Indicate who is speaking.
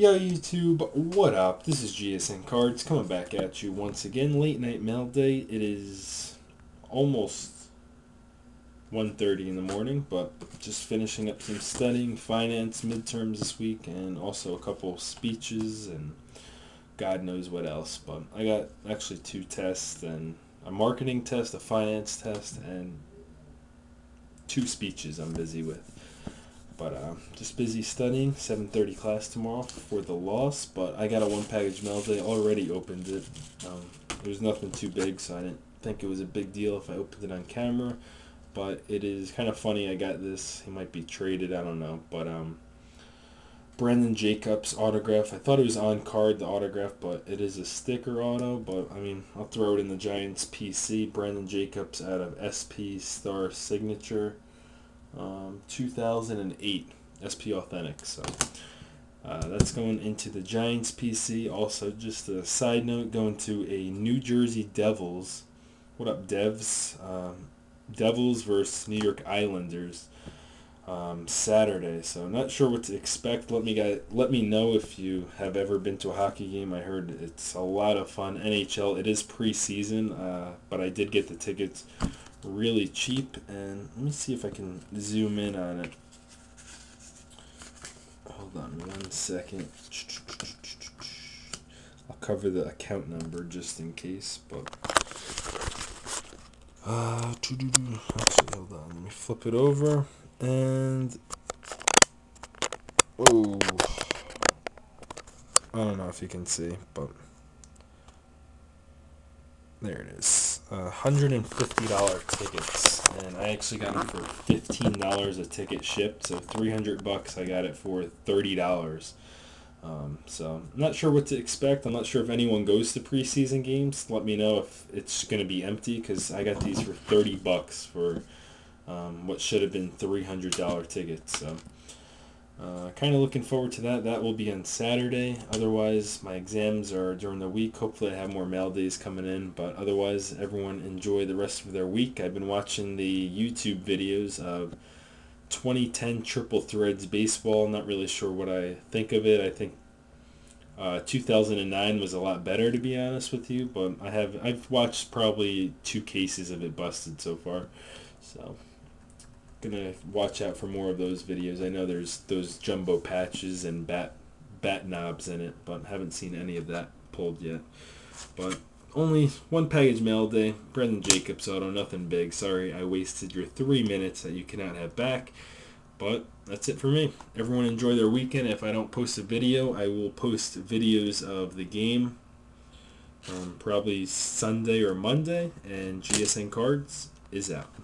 Speaker 1: Yo YouTube, what up? This is GSN Cards coming back at you once again. Late night mail day. It is almost 1.30 in the morning, but just finishing up some studying, finance, midterms this week, and also a couple speeches and God knows what else. But I got actually two tests and a marketing test, a finance test, and two speeches I'm busy with. But uh, just busy studying. 7:30 class tomorrow for the loss. But I got a one package mail day. Already opened it. Um, it was nothing too big, so I didn't think it was a big deal if I opened it on camera. But it is kind of funny. I got this. He might be traded. I don't know. But um, Brandon Jacobs autograph. I thought it was on card the autograph, but it is a sticker auto. But I mean, I'll throw it in the Giants PC. Brandon Jacobs out of SP Star Signature um, 2008 SP Authentic. So uh, that's going into the Giants PC. Also, just a side note, going to a New Jersey Devils. What up, Devs? Um, Devils versus New York Islanders. Um, Saturday, so I'm not sure what to expect. Let me get, let me know if you have ever been to a hockey game. I heard it's a lot of fun. NHL, it is preseason, uh, but I did get the tickets really cheap. And let me see if I can zoom in on it. Hold on one second. I'll cover the account number just in case, but. Uh, actually, hold on. Let me flip it over. And. Oh. I don't know if you can see, but. There it is. Uh, $150 tickets. And I actually got them for $15 a ticket shipped. So 300 bucks I got it for $30. Um, so I'm not sure what to expect. I'm not sure if anyone goes to preseason games. Let me know if it's going to be empty because I got these for 30 bucks for um, what should have been $300 tickets. So uh, kind of looking forward to that. That will be on Saturday. Otherwise, my exams are during the week. Hopefully, I have more mail days coming in. But otherwise, everyone enjoy the rest of their week. I've been watching the YouTube videos of 2010 Triple Threads Baseball. Not really sure what I think of it. I think uh, 2009 was a lot better, to be honest with you. But I have I've watched probably two cases of it busted so far. So gonna watch out for more of those videos. I know there's those jumbo patches and bat bat knobs in it, but haven't seen any of that pulled yet. But only one package mail day. Brandon Jacobs auto, nothing big. Sorry, I wasted your three minutes that you cannot have back. But that's it for me. Everyone enjoy their weekend. If I don't post a video, I will post videos of the game. Um, probably Sunday or Monday. And GSN Cards is out.